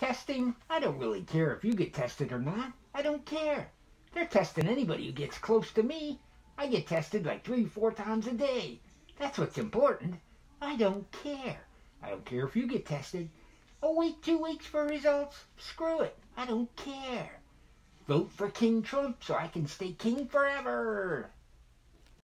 Testing? I don't really care if you get tested or not. I don't care. They're testing anybody who gets close to me. I get tested like three, four times a day. That's what's important. I don't care. I don't care if you get tested. A week, two weeks for results? Screw it. I don't care. Vote for King Trump so I can stay king forever.